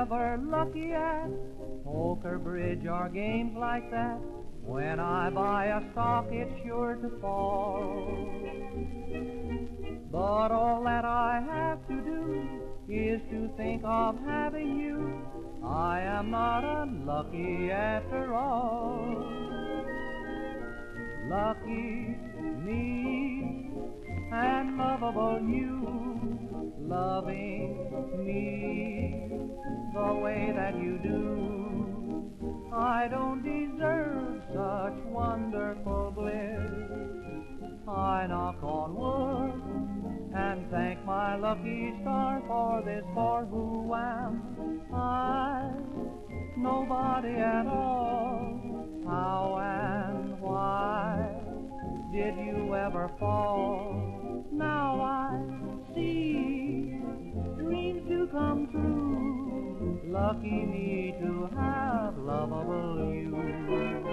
am never lucky at poker, bridge, or games like that. When I buy a stock, it's sure to fall. But all that I have to do is to think of having you. I am not unlucky after all. Lucky me and lovable you, loving me wonderful bliss. I knock on wood and thank my lucky star for this, for who am I? Nobody at all. How and why did you ever fall? Now I see dreams do come true. Lucky me to have lovable you.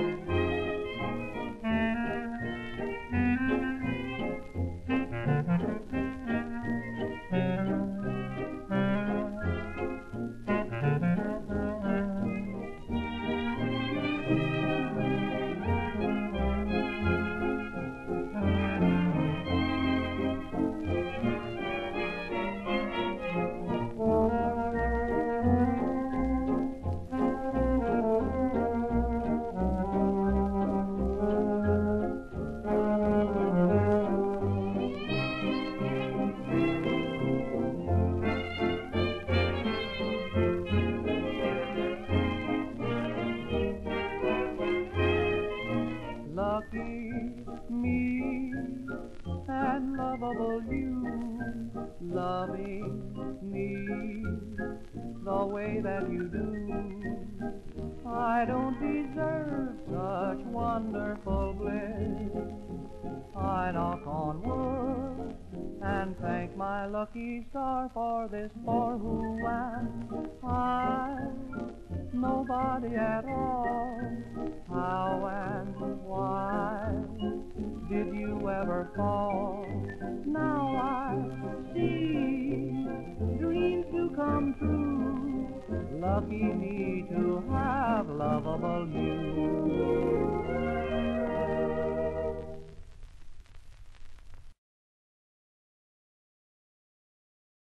Lucky me and lovable you, loving me the way that you do. I don't deserve such wonderful bliss. I knock on wood and thank my lucky star for this, for who am I? Nobody at all. How did you fall? Now I see dreams do come true. Lucky me to have lovable you.